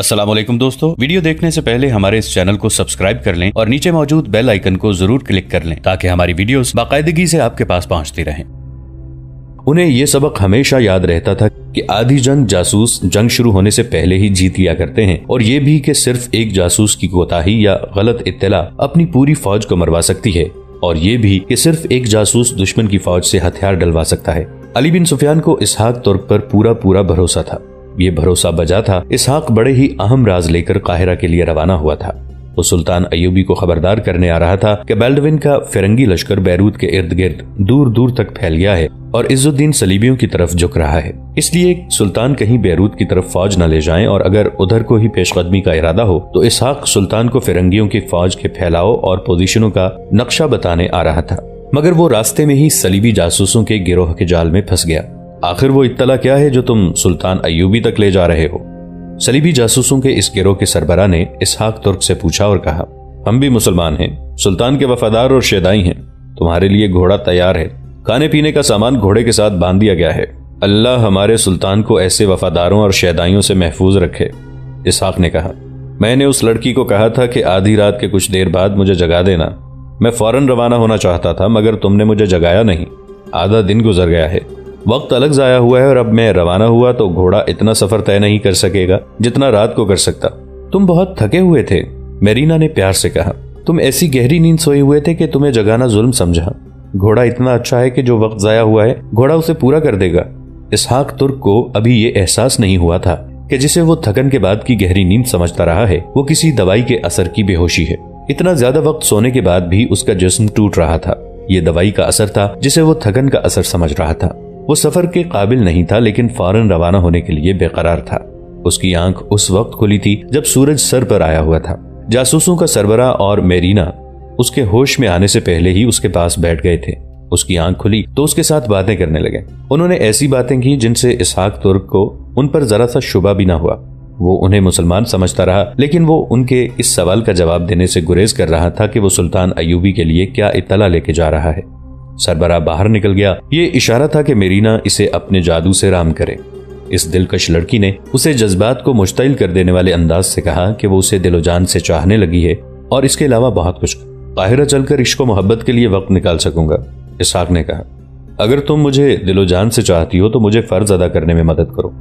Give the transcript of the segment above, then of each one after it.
असलम दोस्तों। वीडियो देखने से पहले हमारे इस चैनल को सब्सक्राइब कर लें और नीचे मौजूद बेल आइकन को ज़रूर क्लिक कर लें ताकि हमारी वीडियोस बाकायदगी से आपके पास पहुँचती रहें। उन्हें यह सबक हमेशा याद रहता था कि आधी जंग जासूस जंग शुरू होने से पहले ही जीत लिया करते हैं और ये भी कि सिर्फ़ एक जासूस की कोताही या गलत इत्तला अपनी पूरी फौज को मरवा सकती है और ये भी कि सिर्फ़ एक जासूस दुश्मन की फौज से हथियार डलवा सकता है। अली बिन सुफियान को इसहाक तौर पर पूरा पूरा भरोसा था। ये भरोसा बजा था, इसहाक बड़े ही अहम राज लेकर काहिरा के लिए रवाना हुआ था। वो सुल्तान अयूबी को खबरदार करने आ रहा था कि बेल्डविन का फिरंगी लश्कर बैरूत के इर्द गिर्द दूर दूर तक फैल गया है और इज्जुद्दीन सलीबियों की तरफ़ झुक रहा है। इसलिए सुल्तान कहीं बैरूत की तरफ़ फौज न ले जाएँ और अगर उधर को ही पेशकदमी का इरादा हो तो इसहाक सुल्तान को फिरंगियों की फौज के फैलाव और पोजीशनों का नक्शा बताने आ रहा था। मगर वो रास्ते में ही सलीबी जासूसों के गिरोह के जाल में फंस गया। आखिर वो इत्तला क्या है जो तुम सुल्तान अयूबी तक ले जा रहे हो? सलीबी जासूसों के इस गिरोह के सरबरा ने इसहाक तुर्क से पूछा और कहा, हम भी मुसलमान हैं, सुल्तान के वफादार और शेदाई हैं, तुम्हारे लिए घोड़ा तैयार है। खाने पीने का सामान घोड़े के साथ बाँध दिया गया है। अल्लाह हमारे सुल्तान को ऐसे वफादारों और शैदाइयों से महफूज रखे। इसहाक ने कहा, मैंने उस लड़की को कहा था कि आधी रात के कुछ देर बाद मुझे जगा देना। मैं फ़ौरन रवाना होना चाहता था, मगर तुमने मुझे जगाया नहीं। आधा दिन गुजर गया है। वक्त अलग जाया हुआ है और अब मैं रवाना हुआ तो घोड़ा इतना सफ़र तय नहीं कर सकेगा जितना रात को कर सकता। तुम बहुत थके हुए थे, मेरीना ने प्यार से कहा। तुम ऐसी गहरी नींद सोए हुए थे कि तुम्हें जगाना जुल्म समझा। घोड़ा इतना अच्छा है कि जो वक्त जाया हुआ है, घोड़ा उसे पूरा कर देगा। इसहाक तुर्क को अभी ये एहसास नहीं हुआ था कि जिसे वो थकन के बाद की गहरी नींद समझता रहा है, वो किसी दवाई के असर की बेहोशी है। इतना ज़्यादा वक्त सोने के बाद भी उसका जिस्म टूट रहा था। ये दवाई का असर था जिसे वो थकन का असर समझ रहा था। वो सफ़र के काबिल नहीं था, लेकिन फ़ौरन रवाना होने के लिए बेकरार था। उसकी आँख उस वक्त खुली थी जब सूरज सर पर आया हुआ था। जासूसों का सरबरा और मेरीना उसके होश में आने से पहले ही उसके पास बैठ गए थे। उसकी आँख खुली तो उसके साथ बातें करने लगे। उन्होंने ऐसी बातें की जिनसे इसहाक तुर्क को उन पर जरा सा शुबा भी ना हुआ। वो उन्हें मुसलमान समझता रहा, लेकिन वो उनके इस सवाल का जवाब देने से गुरेज कर रहा था कि वो सुल्तान अयूबी के लिए क्या इतला लेके जा रहा है। सरबरा बाहर निकल गया। ये इशारा था कि मेरीना इसे अपने जादू से राम करे। इस दिलकश लड़की ने उसे जज्बात को मुश्तिल कर देने वाले अंदाज से कहा कि वो उसे दिलोजान से चाहने लगी है और इसके अलावा बहुत कुछ। काहिरा चलकर इश्को मोहब्बत के लिए वक्त निकाल सकूँगा इसहाक ने कहा। अगर तुम मुझे दिलोजान से चाहती हो तो मुझे फ़र्ज़ अदा करने में मदद करो।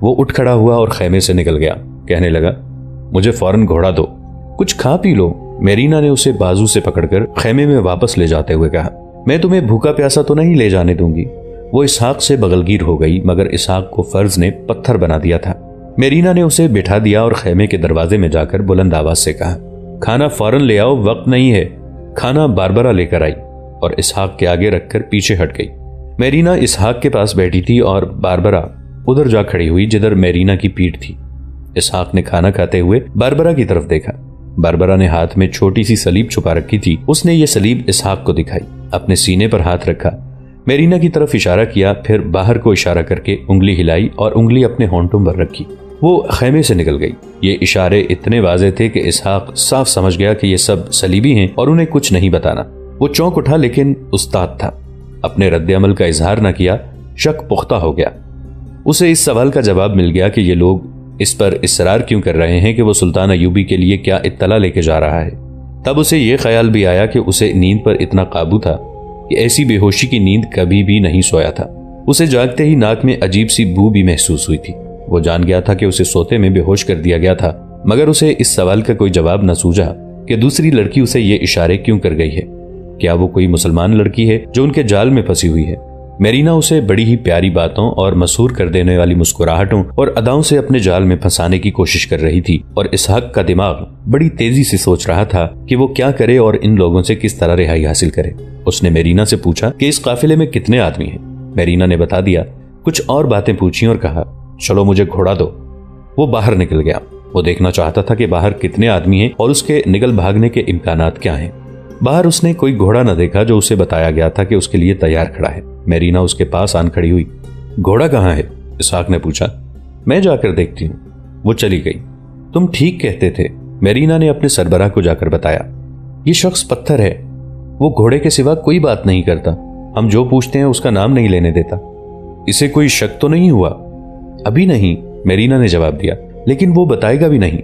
वो उठ खड़ा हुआ और खेमे से निकल गया। कहने लगा, मुझे फ़ौरन घोड़ा दो। कुछ खा पी लो। मेरीना ने उसे बाजू से पकड़कर खेमे में वापस ले जाते हुए कहा। मैं तुम्हें भूखा प्यासा तो नहीं ले जाने दूँगी। वो इसहाक से बगलगीर हो गई, मगर इसहाक को फ़र्ज़ ने पत्थर बना दिया था। मेरीना ने उसे बिठा दिया और खेमे के दरवाजे में जाकर बुलंद आवाज़ से कहा, खाना फ़ौरन ले आओ, वक्त नहीं है। खाना बारबरा लेकर आई। और इसहाक के आगे रखकर पीछे हट गई। मेरीना इसहाक के पास बैठी थी और बारबरा उधर जा खड़ी हुई जिधर मेरीना की पीठ थी। इसहाक ने खाना खाते हुए बारबरा की तरफ़ देखा। बारबरा ने हाथ में छोटी सी सलीब छुपा रखी थी। उसने ये सलीब इसहाक को दिखाई। अपने सीने पर हाथ रखा। मेरीना की तरफ़ इशारा किया, फिर बाहर को इशारा करके उंगली हिलाई और उंगली अपने होंठों पर रखी। वो खेमे से निकल गई। ये इशारे इतने वाजे थे कि इसहाक साफ़ समझ गया कि ये सब सलीबी हैं और उन्हें कुछ नहीं बताना। वो चौंक उठा, लेकिन उस्ताद था। अपने रद्द अमल का इजहार न किया, शक पुख्ता हो गया। उसे इस सवाल का जवाब मिल गया कि ये लोग इस पर इसरार क्यों कर रहे हैं कि वो सुल्तान अयूबी के लिए क्या इत्तला लेके जा रहा है। तब उसे यह ख्याल भी आया कि उसे नींद पर इतना काबू था कि ऐसी बेहोशी की नींद कभी भी नहीं सोया था। उसे जागते ही नाक में अजीब सी बू भी महसूस हुई थी। वो जान गया था कि उसे सोते में बेहोश कर दिया गया था, मगर उसे इस सवाल का कोई जवाब न सूझा कि दूसरी लड़की उसे ये इशारे क्यों कर गई है? क्या वो कोई मुसलमान लड़की है जो उनके जाल में फंसी हुई है? मेरीना उसे बड़ी ही प्यारी बातों और मसूर कर देने वाली मुस्कुराहटों और अदाओं से अपने जाल में फंसाने की कोशिश कर रही थी और इसहाक का दिमाग बड़ी तेज़ी से सोच रहा था कि वो क्या करे और इन लोगों से किस तरह रिहाई हासिल करे। उसने मेरीना से पूछा कि इस काफिले में कितने आदमी हैं? मेरीना ने बता दिया, कुछ और बातें पूछी और कहा, चलो मुझे घोड़ा दो। वो बाहर निकल गया। वो देखना चाहता था कि बाहर कितने आदमी हैं और उसके निकल भागने के इम्कान क्या हैं। बाहर उसने कोई घोड़ा न देखा जो उसे बताया गया था कि उसके लिए तैयार खड़ा है। मेरीना उसके पास आन खड़ी हुई। घोड़ा कहाँ है? इसाक ने पूछा। मैं जाकर देखती हूँ। वो चली गई। तुम ठीक कहते थे। मेरीना ने अपने सरबराह को जाकर बताया। ये शख्स पत्थर है। वो घोड़े के सिवा कोई बात नहीं करता। हम जो पूछते हैं उसका नाम नहीं लेने देता। इसे कोई शक तो नहीं हुआ? अभी नहीं, मेरीना ने जवाब दिया। लेकिन वो बताएगा भी नहीं।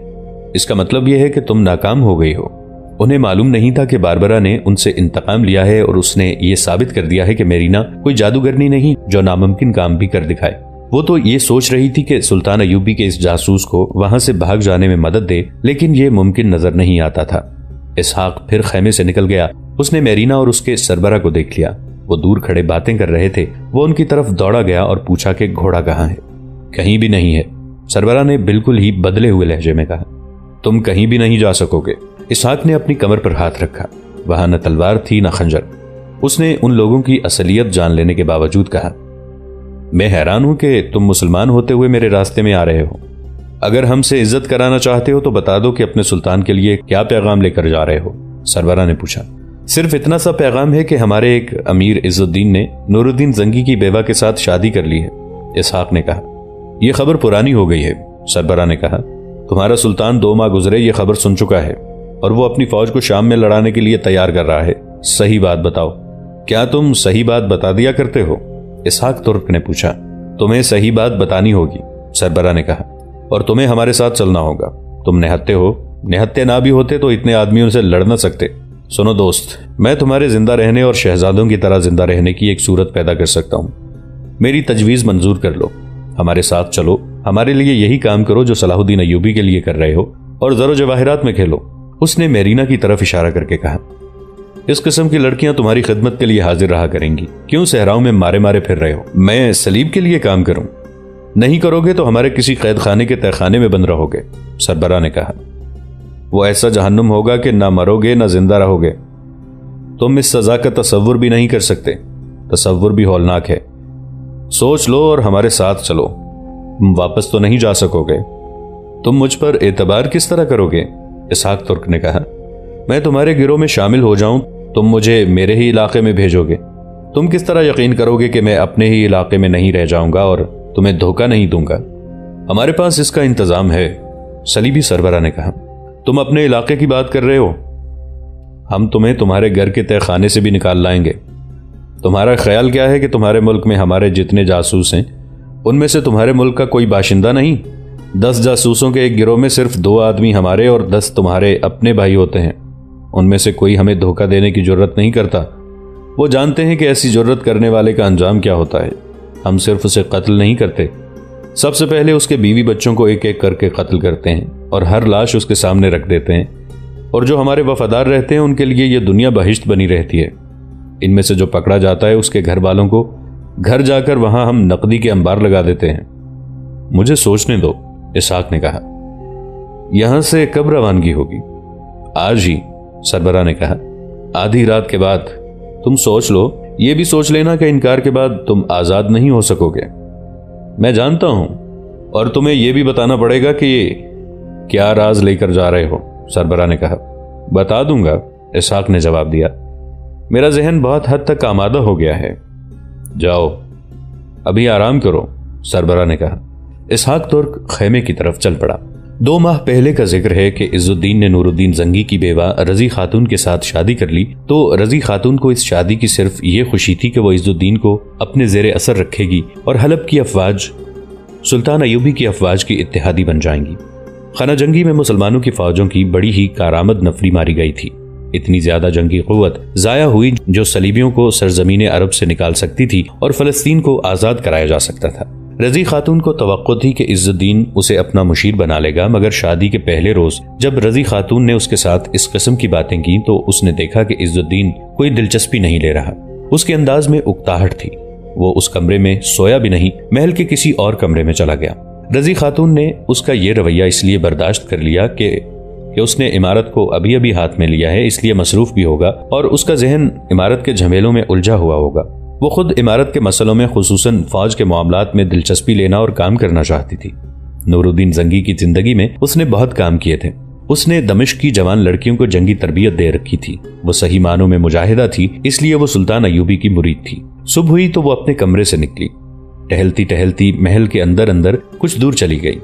इसका मतलब यह है कि तुम नाकाम हो गई हो। उन्हें मालूम नहीं था कि बारबरा ने उनसे इंतकाम लिया है और उसने ये साबित कर दिया है कि मेरीना कोई जादूगरनी नहीं जो नामुमकिन काम भी कर दिखाए। वो तो ये सोच रही थी कि सुल्तान अयूबी के इस जासूस को वहाँ से भाग जाने में मदद दे, लेकिन ये मुमकिन नज़र नहीं आता था। इसहाक फिर खेमे से निकल गया। उसने मेरीना और उसके सरबरा को देख लिया। वो दूर खड़े बातें कर रहे थे। वो उनकी तरफ़ दौड़ा गया और पूछा कि घोड़ा कहाँ है? कहीं भी नहीं है। सरबरा ने बिल्कुल ही बदले हुए लहजे में कहा, तुम कहीं भी नहीं जा सकोगे। इसहाक ने अपनी कमर पर हाथ रखा। वहाँ न तलवार थी, न खंजर। उसने उन लोगों की असलियत जान लेने के बावजूद कहा, मैं हैरान हूँ कि तुम मुसलमान होते हुए मेरे रास्ते में आ रहे हो। अगर हमसे इज़्ज़त कराना चाहते हो तो बता दो कि अपने सुल्तान के लिए क्या पैगाम लेकर जा रहे हो। सरवरा ने पूछा, सिर्फ़ इतना सा पैगाम है कि हमारे एक अमीर इज्जुद्दीन ने नूरुद्दीन जंगी की बेवा के साथ शादी कर ली है। इसहाक ने कहा यह खबर पुरानी हो गई है। सरबरा ने कहा, तुम्हारा सुल्तान दो माह गुजरे, ये खबर सुन चुका है। और वो अपनी फौज को शाम में लड़ाने के लिए तैयार कर रहा है। सही बात बताओ। क्या तुम सही बात बता दिया करते हो? इसहाक तुर्क ने पूछा। तुम्हें सही बात बतानी होगी, सरबरा ने कहा। और तुम्हें हमारे साथ चलना होगा। तुम निहत्ते हो। निहत्ते ना भी होते तो इतने आदमियों से लड़ ना सकते। सुनो दोस्त, मैं तुम्हारे ज़िंदा रहने और शहजादों की तरह ज़िंदा रहने की एक सूरत पैदा कर सकता हूँ। मेरी तजवीज मंजूर कर लो। हमारे साथ चलो। हमारे लिए यही काम करो जो सलाहुद्दीन अयूबी के लिए कर रहे हो। और जरो जवाहरात में खेलो। उसने मेरीना की तरफ़ इशारा करके कहा, इस किस्म की लड़कियाँ तुम्हारी खिदमत के लिए हाजिर रहा करेंगी। क्यों सहराओं में मारे मारे फिर रहे हो? मैं सलीब के लिए काम करूँ। नहीं करोगे तो हमारे किसी कैद खाने के तहखाने में बंद रहोगे, सरबरा ने कहा। वो ऐसा जहन्नुम होगा कि ना मरोगे, ना ज़िंदा रहोगे। तुम इस सजा का तस्वुर भी नहीं कर सकते। तस्वुर भी हौलनाक है। सोच लो और हमारे साथ चलो। वापस तो नहीं जा सकोगे। तुम मुझ पर एतबार किस तरह करोगे? इसहाक तुर्क ने कहा, मैं तुम्हारे गिरोह में शामिल हो जाऊँ, तुम मुझे मेरे ही इलाके में भेजोगे। तुम किस तरह यकीन करोगे कि मैं अपने ही इलाके में नहीं रह जाऊँगा और तुम्हें धोखा नहीं दूँगा? हमारे पास इसका इंतज़ाम है, सलीबी सरबरा ने कहा। तुम अपने इलाके की बात कर रहे हो। हम तुम्हें तुम्हारे घर के तय खाने से भी निकाल लाएँगे। तुम्हारा ख्याल क्या है कि तुम्हारे मुल्क में हमारे जितने जासूस हैं, उनमें से तुम्हारे मुल्क का कोई बाशिंदा नहीं? दस जासूसों के एक गिरोह में सिर्फ़ दो आदमी हमारे और दस तुम्हारे अपने भाई होते हैं। उनमें से कोई हमें धोखा देने की ज़रूरत नहीं करता। वो जानते हैं कि ऐसी ज़रूरत करने वाले का अंजाम क्या होता है। हम सिर्फ़ उसे कत्ल नहीं करते। सबसे पहले उसके बीवी बच्चों को एक एक करके कत्ल करते हैं और हर लाश उसके सामने रख देते हैं। और जो हमारे वफादार रहते हैं, उनके लिए यह दुनिया बहिश्त बनी रहती है। इनमें से जो पकड़ा जाता है, उसके घर वालों को घर जाकर वहाँ हम नकदी के अंबार लगा देते हैं। मुझे सोचने दो। इसाक ने कहा, यहाँ से कब रवानगी होगी? आज ही, सरबरा ने कहा, आधी रात के बाद। तुम सोच लो, ये भी सोच लेना कि इनकार के बाद तुम आज़ाद नहीं हो सकोगे। मैं जानता हूँ, और तुम्हें यह भी बताना पड़ेगा कि क्या राज लेकर जा रहे हो, सरबरा ने कहा। बता दूँगा, इसाक ने जवाब दिया। मेरा जहन बहुत हद तक आमादा हो गया है। जाओ, अभी आराम करो, सरबरा ने कहा। इसहाक तुर्क खेमे की तरफ़ चल पड़ा। दो माह पहले का ज़िक्र है कि इजुद्दीन ने नूरुद्दीन जंगी की बेवा रज़ी खातून के साथ शादी कर ली तो रज़ी खातून को इस शादी की सिर्फ़ ये खुशी थी कि वो इजुद्दीन को अपने जेर असर रखेगी और हलब की अफवाज, सुल्तान अयूबी की अफवाज की इतिहादी बन जाएँगी। खाना जंगी में मुसलमानों की फौजों की बड़ी ही कारामद नफरी मारी गई थी। इतनी ज़्यादा जंगी कुत जाया हुई जो सलीबियों को सरजमीन अरब से निकाल सकती थी और फलस्तीन को आज़ाद कराया जा सकता था। रज़ी खातून को तो थी कि इज्जुद्दीन उसे अपना मुशीर बना लेगा, मगर शादी के पहले रोज, जब रज़ी खातून ने उसके साथ इस कस्म की बातें की तो उसने देखा कि इज्जुद्दीन कोई दिलचस्पी नहीं ले रहा। उसके अंदाज में उकताहट थी। वो उस कमरे में सोया भी नहीं, महल के किसी और कमरे में चला गया। रज़ी खातून ने उसका ये रवैया इसलिए बर्दाश्त कर लिया कि कि उसने इमारत को अभी अभी हाथ में लिया है, इसलिए मसरूफ भी होगा और उसका जहन इमारत के झमेलों में उलझा हुआ होगा। वो खुद इमारत के मसलों में खसूस फौज के मामला में दिलचस्पी लेना और काम करना चाहती थी। नूरुद्दीन जंगी की ज़िंदगी में उसने बहुत काम किए थे। उसने दमिश की जवान लड़कियों को जंगी तरबियत दे रखी थी। वो सही मानों में मुजाहिदा थी, इसलिए वो सुल्तान अयूबी की मुरीद थी। सुबह हुई तो वो अपने कमरे से निकली। टहलती टहलती महल के अंदर अंदर कुछ दूर चली गई।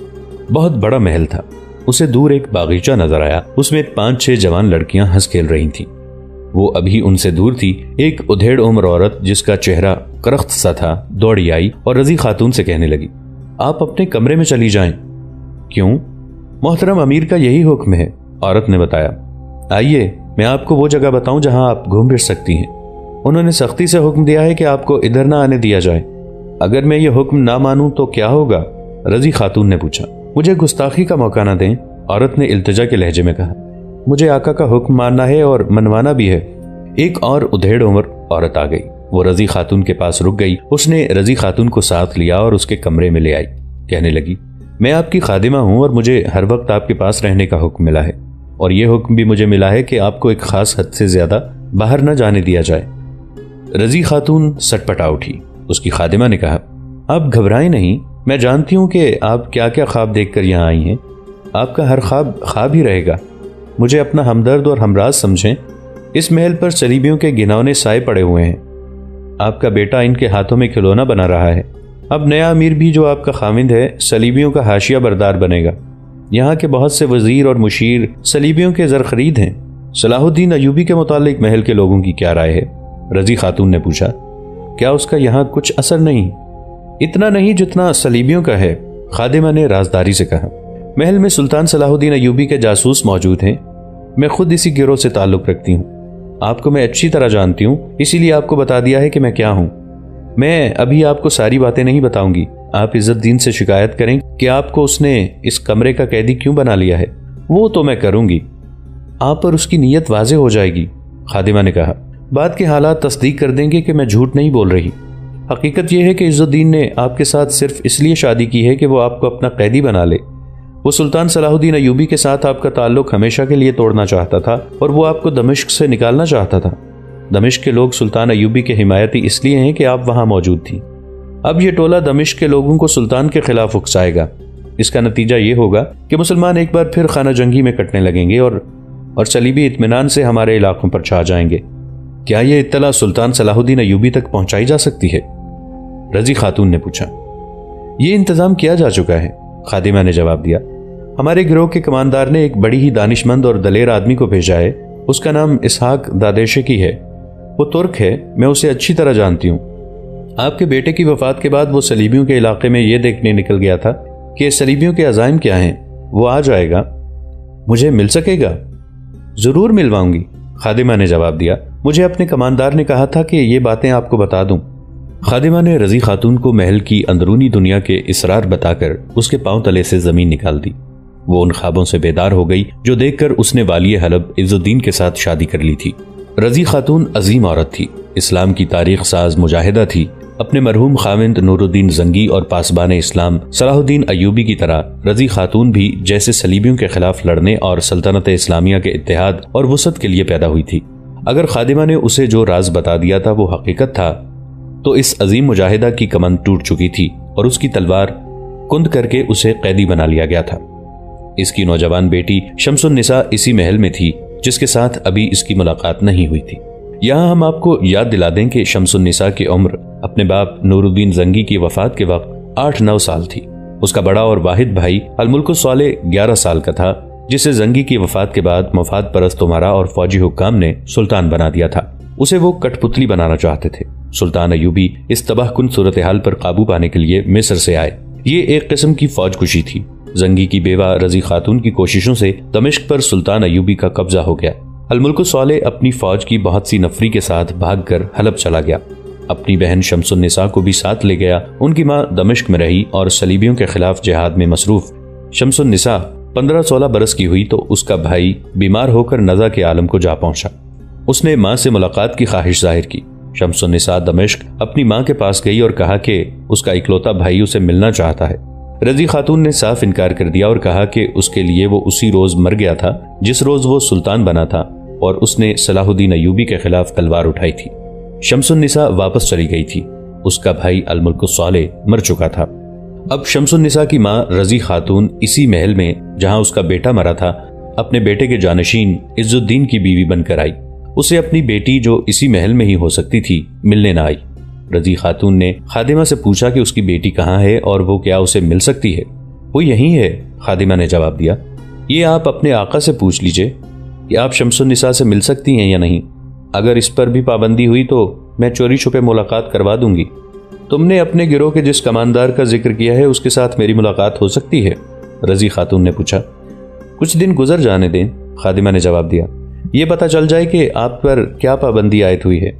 बहुत बड़ा महल था। उसे दूर एक बागीचा नज़र आया। उसमें पाँच छह जवान लड़कियाँ हंस खेल रही थीं। वो अभी उनसे दूर थी, एक उधेड़ उम्र औरत जिसका चेहरा करख्त सा था, दौड़ी आई और रज़ी खातून से कहने लगी, आप अपने कमरे में चली जाएँ। क्यों? मोहतरम अमीर का यही हुक्म है, औरत ने बताया। आइए, मैं आपको वो जगह बताऊँ जहाँ आप घूम फिर सकती हैं। उन्होंने सख्ती से हुक्म दिया है कि आपको इधर ना आने दिया जाए। अगर मैं ये हुक्म ना मानूं तो क्या होगा? रज़ी खातून ने पूछा। मुझे गुस्ताखी का मौका ना दें, औरत ने इल्तजा के लहजे में कहा। मुझे आका का हुक्म मानना है और मनवाना भी है। एक और उधेड़ उम्र औरत आ गई। वो रज़ी खातून के पास रुक गई। उसने रज़ी खातून को साथ लिया और उसके कमरे में ले आई। कहने लगी, मैं आपकी खादिमा हूँ और मुझे हर वक्त आपके पास रहने का हुक्म मिला है। और यह हुक्म भी मुझे मिला है कि आपको एक खास हद से ज़्यादा बाहर न जाने दिया जाए। रज़ी खातून सटपटा उठी। उसकी खादिमा ने कहा, आप घबराएँ नहीं। मैं जानती हूँ कि आप क्या क्या ख्वाब देखकर यहाँ आई हैं। आपका हर ख्वाब ख्वाब ही रहेगा। मुझे अपना हमदर्द और हमराज समझें। इस महल पर सलीबियों के गिनौने साए पड़े हुए हैं। आपका बेटा इनके हाथों में खिलौना बना रहा है। अब नया अमीर भी जो आपका खामिंद है सलीबियों का हाशिया बरदार बनेगा। यहाँ के बहुत से वज़ीर और मुशीर सलीबियों के जर खरीद हैं। सलाहुद्दीन अयूबी के मुतालिक महल के लोगों की क्या राय है? रज़ी खातून ने पूछा, क्या उसका यहाँ कुछ असर नहीं? इतना नहीं जितना सलीबियों का है, खादिमा ने राजदारी से कहा। महल में सुल्तान सलाहुद्दीन अयूबी के जासूस मौजूद हैं। मैं खुद इसी गिरोह से ताल्लुक रखती हूँ। आपको मैं अच्छी तरह जानती हूँ, इसीलिए आपको बता दिया है कि मैं क्या हूँ। मैं अभी आपको सारी बातें नहीं बताऊँगी। आप इज़्ज़त दीन से शिकायत करें कि आपको उसने इस कमरे का कैदी क्यों बना लिया है। वो तो मैं करूँगी। आप पर उसकी नीयत वाजे हो जाएगी, खादिमा ने कहा। बात के हालात तस्दीक कर देंगे कि मैं झूठ नहीं बोल रही। हकीकत यह है कि इज्जुद्दीन ने आपके साथ सिर्फ़ इसलिए शादी की है कि वो आपको अपना कैदी बना ले। वो सुल्तान सलाहुद्दीन अयूबी के साथ आपका ताल्लुक हमेशा के लिए तोड़ना चाहता था और वो आपको दमिश्क से निकालना चाहता था। दमिश्क के लोग सुल्तान अयूबी के हिमायती इसलिए हैं कि आप वहाँ मौजूद थी। अब ये टोला दमिश्क के लोगों को सुल्तान के खिलाफ उकसाएगा। इसका नतीजा ये होगा कि मुसलमान एक बार फिर खाना जंगी में कटने लगेंगे और और सलीबी इतमान से हमारे इलाकों पर छा जाएँगे। क्या यह इतला सुल्तान सलाहुद्दीन अयूबी तक पहुंचाई जा सकती है? रज़ी खातून ने पूछा। यह इंतज़ाम किया जा चुका है। खादिमा ने जवाब दिया, हमारे गिरोह के कमानदार ने एक बड़ी ही दानिशमंद और दलेर आदमी को भेजा है। उसका नाम इसहाक दादेशे की है। वो तुर्क है, मैं उसे अच्छी तरह जानती हूँ। आपके बेटे की वफात के बाद वो सलीबियों के इलाके में यह देखने निकल गया था कि सलीबियों के अजायम क्या हैं। वो आ जाएगा। मुझे मिल सकेगा? ज़रूर मिलवाऊँगी, खादिमा ने जवाब दिया। मुझे अपने कमानदार ने कहा था कि ये बातें आपको बता दूँ। खादिमा ने रज़ी खातून को महल की अंदरूनी दुनिया के इसरार बताकर उसके पाँव तले से ज़मीन निकाल दी। वो उन ख्वाबों से बेदार हो गई, जो देखकर उसने वाली हलब इजुद्दीन के साथ शादी कर ली थी। रज़ी खातून अजीम औरत थी। इस्लाम की तारीख साज मुजाहिदा थी। अपने मरहूम खाविंद नूरुद्दीन जंगी और पासबान इस्लाम सलाहुद्दीन अयूबी की तरह रज़ी खातून भी जैसे सलीबियों के खिलाफ लड़ने और सल्तनत इस्लामिया के इतिहाद और वसत के लिए पैदा हुई थी। अगर खादिमा ने उसे जो राज बता दिया था, वो हकीकत था। तो इस अजीम मुजाहिदा की कमन टूट चुकी थी और उसकी तलवार कुंद करके उसे कैदी बना लिया गया था। इसकी नौजवान बेटी शमसुन्निसा इसी महल में थी, जिसके साथ अभी इसकी मुलाकात नहीं हुई थी। यहाँ हम आपको याद दिला दें कि शमसुन्निसा की उम्र अपने बाप नूरुद्दीन जंगी की वफात के वक्त आठ नौ साल थी। उसका बड़ा और वाहिद भाई अलमुल्क साले ग्यारह साल का था, जिसे जंगी की वफात के बाद मफाद परस्त उमारा और फौजी हुक्काम ने सुल्तान बना दिया था। उसे वो कठपुतली बनाना चाहते थे। सुल्तान अयूबी इस तबाहकुन सूरत हाल पर काबू पाने के लिए मिस्र से आए। ये एक किस्म की फौज कुशी थी। जंगी की बेवा रज़ी खातून की कोशिशों से दमिश्क पर सुल्तान अयूबी का कब्जा हो गया। अलमुल्क साले अपनी फौज की बहुत सी नफरी के साथ भागकर हलब चला गया। अपनी बहन शमसुन्निसा को भी साथ ले गया। उनकी माँ दमिश्क में रही और सलीबियों के खिलाफ जिहाद में मसरूफ। शमसुन्निसा पंद्रह सोलह बरस की हुई तो उसका भाई बीमार होकर नजा के आलम को जा पहुँचा। उसने माँ से मुलाकात की ख्वाहिश ज़ाहिर की। शमसुन्निसा दमिश्क अपनी माँ के पास गई और कहा कि उसका इकलौता भाई उसे मिलना चाहता है। रज़ी खातून ने साफ़ इनकार कर दिया और कहा कि उसके लिए वो उसी रोज मर गया था, जिस रोज वो सुल्तान बना था और उसने सलाहुद्दीन अयूबी के खिलाफ तलवार उठाई थी। शमसुन्निसा वापस चली गई थी। उसका भाई अलमुल्क साले मर चुका था। अब शमसुन्निसा की माँ रज़ी खातून इसी महल में, जहाँ उसका बेटा मरा था, अपने बेटे के जानशीन इज्जुद्दीन की बीवी बनकर आई। उसे अपनी बेटी जो इसी महल में ही हो सकती थी, मिलने न आई। रज़ी खातून ने खादिमा से पूछा कि उसकी बेटी कहाँ है और वो क्या उसे मिल सकती है? वो यही है, खादिमा ने जवाब दिया। ये आप अपने आका से पूछ लीजिए। कि आप शमसुन्निसा से मिल सकती हैं या नहीं? अगर इस पर भी पाबंदी हुई तो मैं चोरी छुपे मुलाकात करवा दूँगी। तुमने अपने गिरोह के जिस कमानदार का ज़िक्र किया है, उसके साथ मेरी मुलाकात हो सकती है? रज़ी खातून ने पूछा। कुछ दिन गुजर जाने दें, खादिमा ने जवाब दिया। ये पता चल जाए कि आप पर क्या पाबंदी आयत हुई है।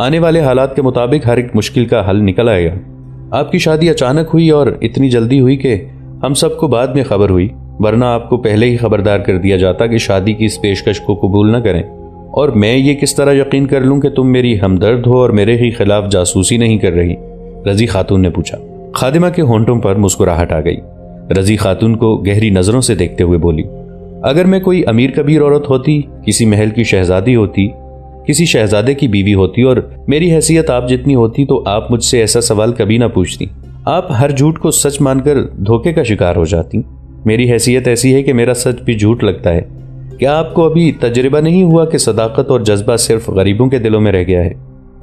आने वाले हालात के मुताबिक हर एक मुश्किल का हल निकल आएगा। आपकी शादी अचानक हुई और इतनी जल्दी हुई कि हम सबको बाद में खबर हुई, वरना आपको पहले ही खबरदार कर दिया जाता कि शादी की इस पेशकश को कबूल न करें। और मैं ये किस तरह यकीन कर लूँ कि तुम मेरी हमदर्द हो और मेरे ही खिलाफ जासूसी नहीं कर रही? रज़ी खातून ने पूछा। खादिमा के होंठों पर मुस्कुराहट आ गई। रज़ी खातून को गहरी नज़रों से देखते हुए बोली अगर मैं कोई अमीर कबीर औरत होती, किसी महल की शहजादी होती, किसी शहजादे की बीवी होती और मेरी हैसियत आप जितनी होती तो आप मुझसे ऐसा सवाल कभी ना पूछती। आप हर झूठ को सच मानकर धोखे का शिकार हो जाती। मेरी हैसियत ऐसी है कि मेरा सच भी झूठ लगता है। क्या आपको अभी तजर्बा नहीं हुआ कि सदाकत और जज्बा सिर्फ़ गरीबों के दिलों में रह गया है?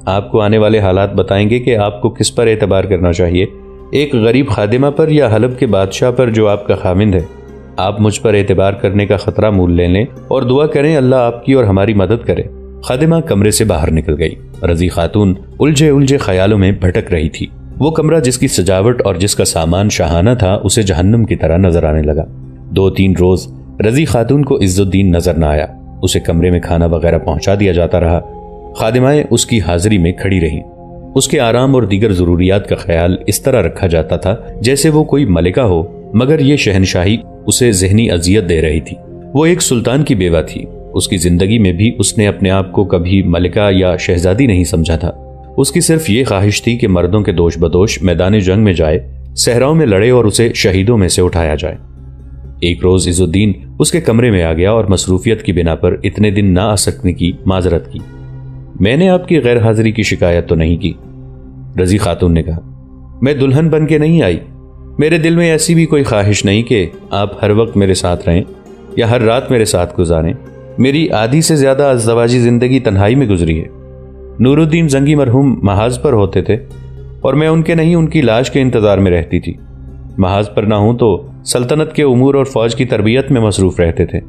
आपको आने वाले हालात बताएँगे कि आपको किस पर एतबार करना चाहिए? एक गरीब खादिमा पर या हलब के बादशाह पर जो आपका खामिंद है? आप मुझ पर एतबार करने का खतरा मूल ले लें और दुआ करें अल्लाह आपकी और हमारी मदद करे। खादिमा कमरे से बाहर निकल गई। रज़ी खातून उलझे उलझे ख्यालों में भटक रही थी। वो कमरा जिसकी सजावट और जिसका सामान शाहाना था, उसे जहन्नम की तरह नज़र आने लगा। दो तीन रोज रज़ी खातून को इज्जुद्दीन नज़र न आया। उसे कमरे में खाना वगैरह पहुँचा दिया जाता रहा। खादिमाएँ उसकी हाजिरी में खड़ी रहीं। उसके आराम और दीगर जरूरियात का ख्याल इस तरह रखा जाता था जैसे वो कोई मलिका हो, मगर ये शहनशाही उसे जहनी अजियत दे रही थी। वो एक सुल्तान की बेवा थी। उसकी ज़िंदगी में भी उसने अपने आप को कभी मलिका या शहजादी नहीं समझा था। उसकी सिर्फ़ ये ख्वाहिश थी कि मर्दों के दोष बदोश मैदान जंग में जाए, सहराओं में लड़े और उसे शहीदों में से उठाया जाए। एक रोज इजुद्दीन उसके कमरे में आ गया और मसरूफियत की बिना पर इतने दिन ना आ सकने की माजरत की। मैंने आपकी गैर हाजिरी की शिकायत तो नहीं की, रज़ी खातून ने कहा। मैं दुल्हन बन के नहीं आई। मेरे दिल में ऐसी भी कोई ख्वाहिश नहीं कि आप हर वक्त मेरे साथ रहें या हर रात मेरे साथ गुजारें। मेरी आधी से ज़्यादा अजवाजी ज़िंदगी तन्हाई में गुजरी है। नूरुद्दीन जंगी मरहूम महाज पर होते थे और मैं उनके नहीं, उनकी लाश के इंतज़ार में रहती थी। महाज पर ना हूँ तो सल्तनत के उमूर और फौज की तरबियत में मसरूफ रहते थे,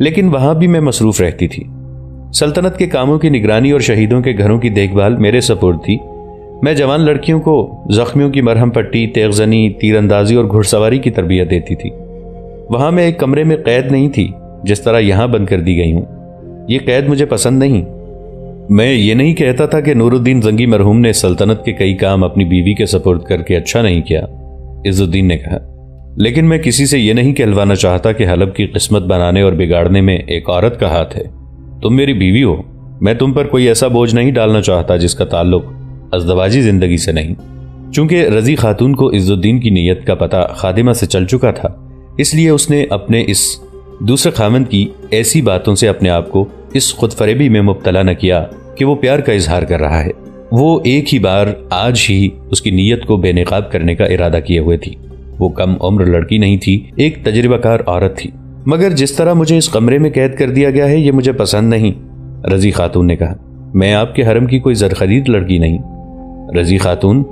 लेकिन वहाँ भी मैं मसरूफ रहती थी। सल्तनत के कामों की निगरानी और शहीदों के घरों की देखभाल मेरे सपोर्ट थी। मैं जवान लड़कियों को जख्मियों की मरहम पट्टी, तेगजनी, तीरंदाजी और घुड़सवारी की तरबियत देती थी। वहाँ मैं एक कमरे में कैद नहीं थी, जिस तरह यहाँ बंद कर दी गई हूँ। यह कैद मुझे पसंद नहीं। मैं ये नहीं कहता था कि नूरुद्दीन जंगी मरहूम ने सल्तनत के कई काम अपनी बीवी के सपोर्ट करके अच्छा नहीं किया इजुद्दीन ने कहा। लेकिन मैं किसी से यह नहीं कहलवाना चाहता कि हलब की किस्मत बनाने और बिगाड़ने में एक औरत का हाथ है। तुम मेरी बीवी हो, मैं तुम पर कोई ऐसा बोझ नहीं डालना चाहता जिसका ताल्लुक अजदवाजी ज़िंदगी से नहीं। चूँकि रज़ी खातून को इजुद्दीन की नीयत का पता खादिमा से चल चुका था, इसलिए उसने अपने इस दूसरे खामन की ऐसी बातों से अपने आप को इस खुद फरेबी में मुबतला न किया कि वो प्यार का इजहार कर रहा है। वो एक ही बार आज ही उसकी नीयत को बेनकाब करने का इरादा किए हुए थी। वो कम उम्र लड़की नहीं थी, एक तजर्बाकार औरत थी। मगर जिस तरह मुझे इस कमरे में कैद कर दिया गया है, ये मुझे पसंद नहीं, रज़ी खातून ने कहा। मैं आपके हरम की कोई जरखरीद लड़की नहीं। रज़ी खातून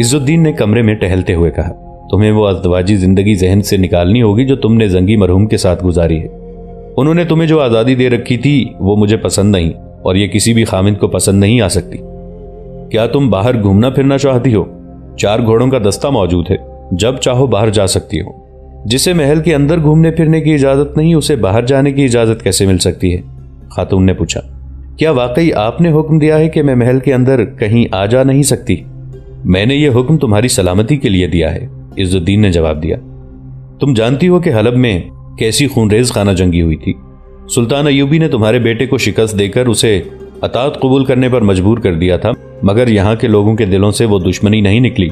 इजुद्दीन ने कमरे में टहलते हुए कहा, तुम्हें वो अजदवाजी ज़िंदगी जहन से निकालनी होगी जो तुमने जंगी मरहूम के साथ गुजारी है। उन्होंने तुम्हें जो आज़ादी दे रखी थी, वो मुझे पसंद नहीं, और ये किसी भी खामिद को पसंद नहीं आ सकती। क्या तुम बाहर घूमना फिरना चाहती हो? चार घोड़ों का दस्ता मौजूद है, जब चाहो बाहर जा सकती हो। जिसे महल के अंदर घूमने फिरने की इजाज़त नहीं, उसे बाहर जाने की इजाज़त कैसे मिल सकती है? खातून ने पूछा। क्या वाकई आपने हुक्म दिया है कि मैं महल के अंदर कहीं आ जा नहीं सकती? मैंने यह हुक्म तुम्हारी सलामती के लिए दिया है इजुद्दीन ने जवाब दिया। तुम जानती हो कि हलब में कैसी खूनरेज खाना जंगी हुई थी। सुल्तान अयूबी ने तुम्हारे बेटे को शिकस्त देकर उसे अतात कबूल करने पर मजबूर कर दिया था, मगर यहाँ के लोगों के दिलों से वो दुश्मनी नहीं निकली।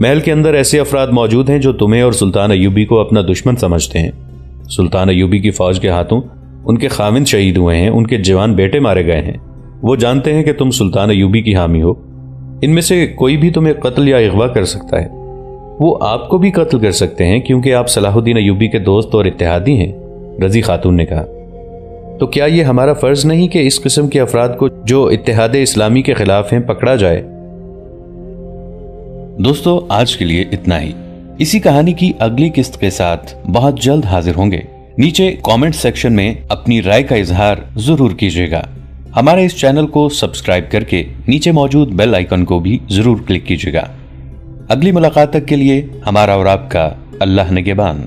महल के अंदर ऐसे अफराद मौजूद हैं जो तुम्हें और सुल्तान अयूबी को अपना दुश्मन समझते हैं। सुल्तान अयूबी की फौज के हाथों उनके खाविंद शहीद हुए हैं, उनके जवान बेटे मारे गए हैं। वो जानते हैं कि तुम सुल्तान अयूबी की हामी हो। इनमें से कोई भी तुम्हें कत्ल या अगवा कर सकता है। वो आपको भी कत्ल कर सकते हैं, क्योंकि आप सलाहुद्दीन अयूबी के दोस्त और इतिहादी हैं, रज़ी खातून ने कहा। तो क्या ये हमारा फ़र्ज़ नहीं कि इस किस्म के अफराद को जो इतिहाद इस्लामी के खिलाफ हैं, पकड़ा जाए? दोस्तों, आज के लिए इतना ही। इसी कहानी की अगली किस्त के साथ बहुत जल्द हाजिर होंगे। नीचे कमेंट सेक्शन में अपनी राय का इजहार ज़रूर कीजिएगा। हमारे इस चैनल को सब्सक्राइब करके नीचे मौजूद बेल आइकन को भी ज़रूर क्लिक कीजिएगा। अगली मुलाकात तक के लिए हमारा और आपका अल्लाह निगेबान